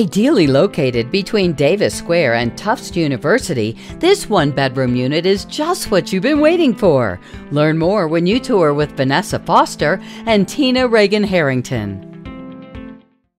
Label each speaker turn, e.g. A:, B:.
A: Ideally located between Davis Square and Tufts University, this one bedroom unit is just what you've been waiting for. Learn more when you tour with Vanessa Foster and Tina Reagan Harrington.